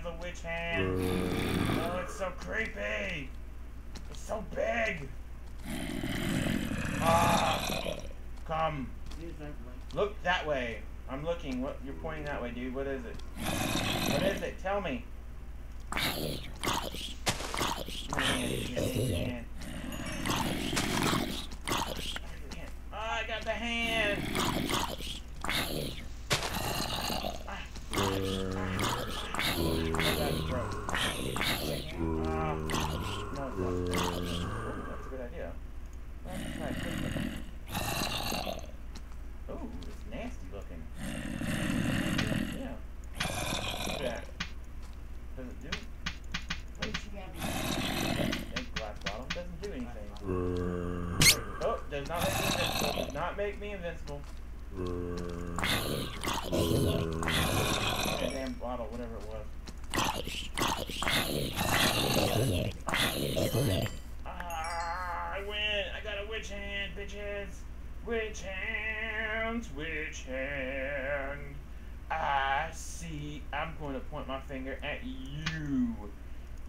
has a witch hand. Oh, it's so creepy. It's so big. Ah, come. Look that way. I'm looking. What you're pointing that way, dude? What is it? What is it? Tell me. Make me invincible. Damn bottle, whatever it was. Ah, I win! I got a witch hand, bitches! Witch hand, witch hand. I see. I'm going to point my finger at you.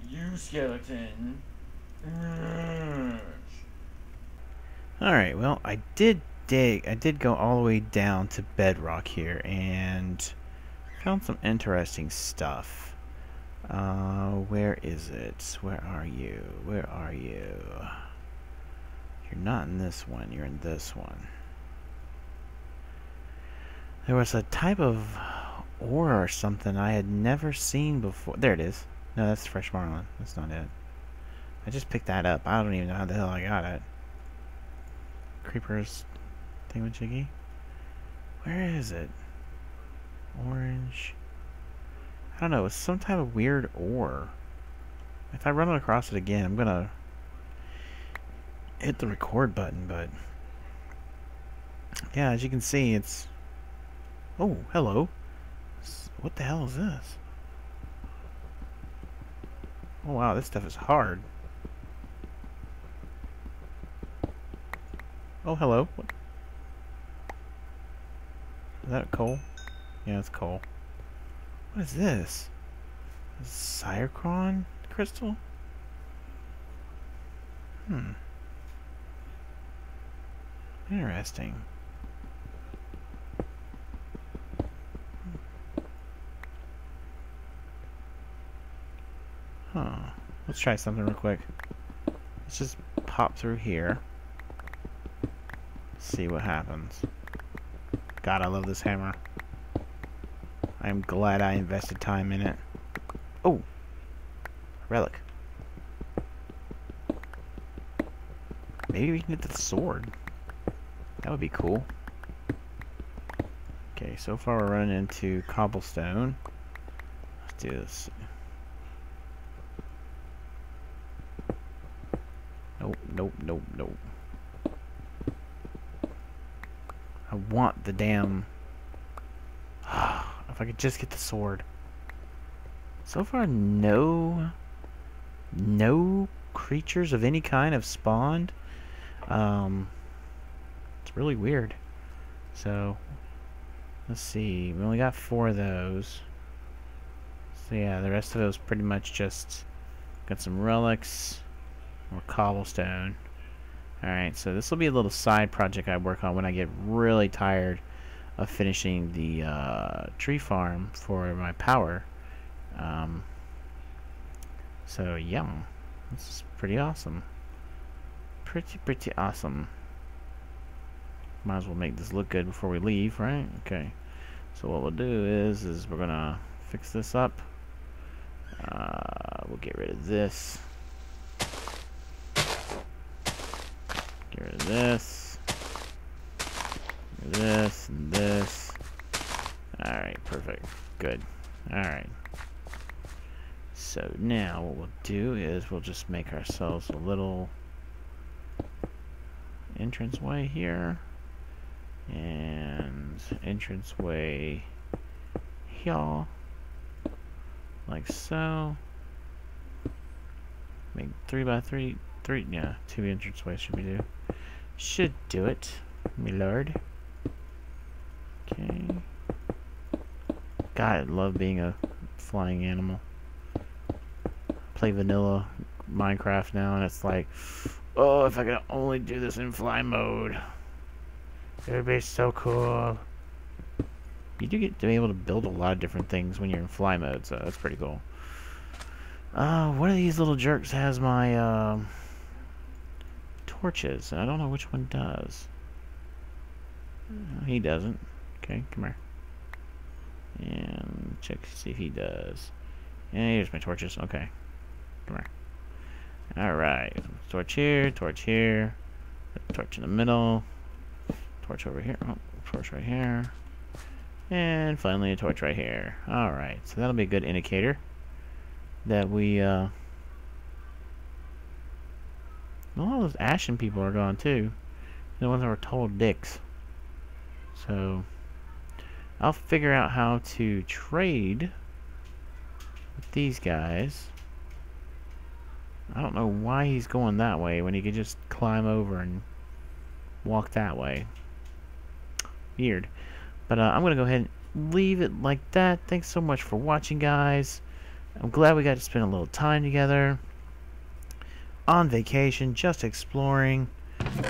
You skeleton. Alright, well, I did dig, I did go all the way down to bedrock here and found some interesting stuff. Uh, where is it? Where are you? Where are you? You're not in this one, you're in this one. There was a type of ore or something I had never seen before. There it is. No, that's fresh marlin. That's not it. I just picked that up. I don't even know how the hell I got it. Creepers thingamajiggy. Where is it? Orange. I don't know. It's some type of weird ore. If I run across it again, I'm gonna hit the record button, but yeah, as you can see, it's. Oh, hello. What the hell is this? Oh wow, this stuff is hard. Oh, hello. What? That coal? Yeah, it's coal. What is this? A Cyrcron crystal? Hmm. Interesting. Huh. Let's try something real quick. Let's just pop through here. See what happens. God, I love this hammer. I'm glad I invested time in it. Oh! Relic. Maybe we can get the sword. That would be cool. Okay, so far we're running into cobblestone. Let's do this. Nope, nope, nope, nope. I want the damn... if I could just get the sword. So far, no... No creatures of any kind have spawned. Um, it's really weird. So, let's see. We only got four of those. So yeah, the rest of those pretty much just got some relics or cobblestone. Alright, so this will be a little side project I work on when I get really tired of finishing the uh, tree farm for my power. Um, so yeah, this is pretty awesome. Pretty, pretty awesome. Might as well make this look good before we leave, right? Okay. So what we'll do is, is we're gonna fix this up. Uh, we'll get rid of this. Rid of this. This and this. Alright, perfect. Good. Alright. So now what we'll do is we'll just make ourselves a little entranceway here. And entranceway here. Like so. Make three by three three yeah, two entranceways should we do. Should do it, my lord. Okay. God, I love being a flying animal. play vanilla Minecraft now, and it's like, oh, if I could only do this in fly mode, it would be so cool. You do get to be able to build a lot of different things when you're in fly mode, so that's pretty cool. Uh, one of these little jerks has my, um, torches. I don't know which one does. Uh, he doesn't. Okay, come here. And check see if he does. And here's my torches. Okay. Come here. Alright. Torch here, torch here. Torch in the middle. Torch over here. Oh, torch right here. And finally a torch right here. Alright, so that'll be a good indicator that we, uh... All those Ashen people are gone too. The ones that were total dicks. So, I'll figure out how to trade with these guys. I don't know why he's going that way when he could just climb over and walk that way. Weird. But uh, I'm going to go ahead and leave it like that. Thanks so much for watching, guys. I'm glad we got to spend a little time together. On vacation, just exploring.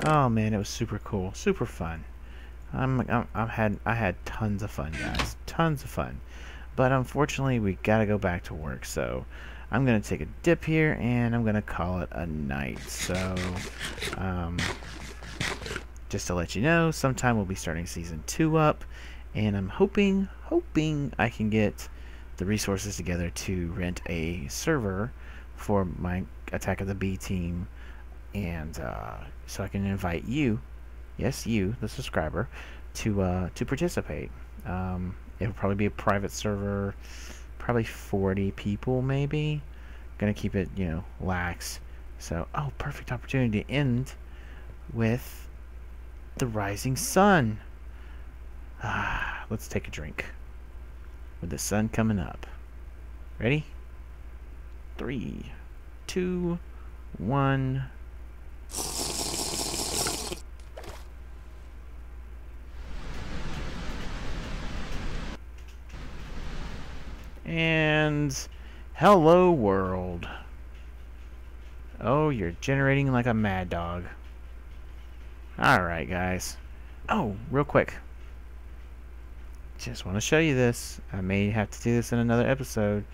Oh man, it was super cool. Super fun. I'm, I'm I've had I had tons of fun, guys. Tons of fun. But unfortunately, we got to go back to work. So I'm to take a dip here and I'm to call it a night. So um, just to let you know, sometime we'll be starting season 2 up and I'm hoping hoping I can get the resources together to rent a server for my Attack of the B team and uh, so I can invite you yes, you, the subscriber, to uh, to participate. Um, it'll probably be a private server, probably 40 people maybe. Gonna keep it, you know, lax. So, oh, perfect opportunity to end with the rising sun. Ah, let's take a drink with the sun coming up. Ready? Three, two, one. And hello world. Oh, you're generating like a mad dog. Alright, guys. Oh, real quick. Just want to show you this. I may have to do this in another episode.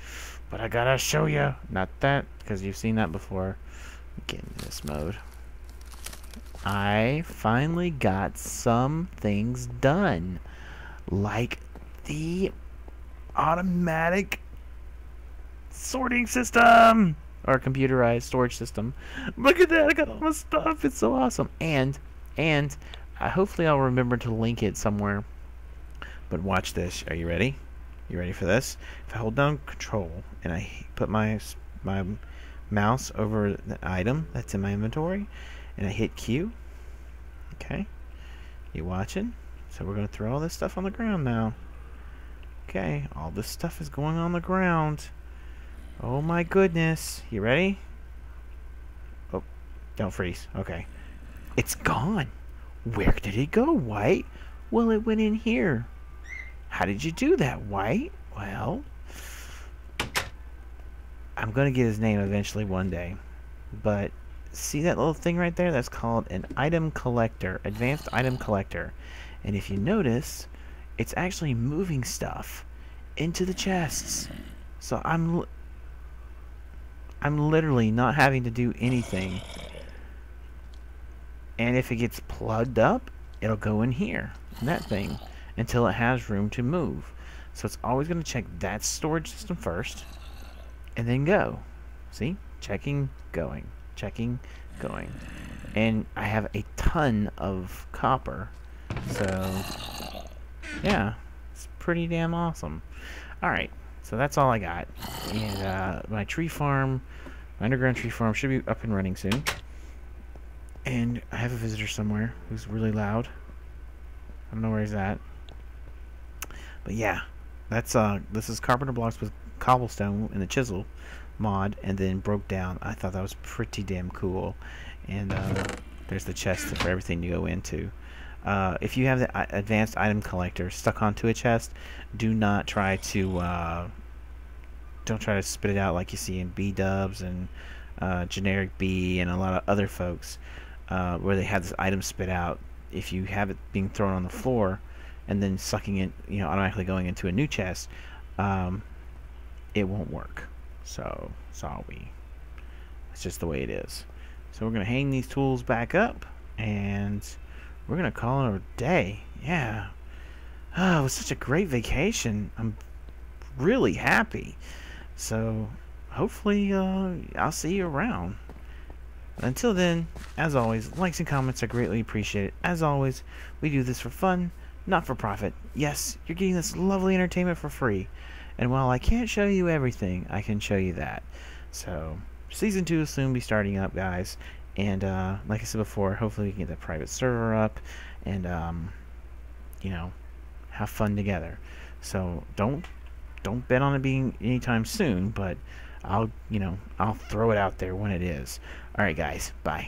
But I gotta show you. Not that, because you've seen that before. Get in this mode. I finally got some things done. Like the automatic sorting system or computerized storage system. Look at that! I got all my stuff. It's so awesome. And and uh, hopefully I'll remember to link it somewhere. But watch this. Are you ready? You ready for this? If I hold down Control and I put my my mouse over the item that's in my inventory, and I hit Q. Okay. You watching? So we're gonna throw all this stuff on the ground now. Okay, all this stuff is going on the ground. Oh my goodness. You ready? Oh, don't freeze. Okay. It's gone. Where did it go, White? Well, it went in here. How did you do that, White? Well, I'm going to get his name eventually one day. But see that little thing right there? That's called an item collector, advanced item collector. And if you notice, it's actually moving stuff into the chests. So I'm I'm literally not having to do anything. And if it gets plugged up, it'll go in here, in that thing, until it has room to move. So it's always going to check that storage system first, and then go. See? Checking, going. Checking, going. And I have a ton of copper. So, yeah it's pretty damn awesome. Alright, so that's all I got. And uh, my tree farm, my underground tree farm should be up and running soon. And I have a visitor somewhere who's really loud. I don't know where he's at. But yeah, that's uh, this is carpenter blocks with cobblestone and the chisel mod, and then broke down. I thought that was pretty damn cool. And uh, there's the chest for everything to go into. Uh, if you have the uh, advanced item collector stuck onto a chest, do not try to uh, don't try to spit it out like you see in B Dubs and uh, GenerikB and a lot of other folks uh, where they have this item spit out. If you have it being thrown on the floor and then sucking it, you know, automatically going into a new chest, um, it won't work. So sorry. It's just the way it is. So we're gonna hang these tools back up and we're gonna call it a day. Yeah. Oh, it was such a great vacation. I'm really happy. So hopefully uh, I'll see you around. Until then, as always, likes and comments are greatly appreciated. As always, we do this for fun, not for profit. Yes, you're getting this lovely entertainment for free. And while I can't show you everything, I can show you that. So, season two will soon be starting up, guys. And uh, like I said before, hopefully we can get the private server up and, um, you know, have fun together. So don't don't bet on it being anytime soon, but I'll you know I'll throw it out there when it is. All right, guys. Bye.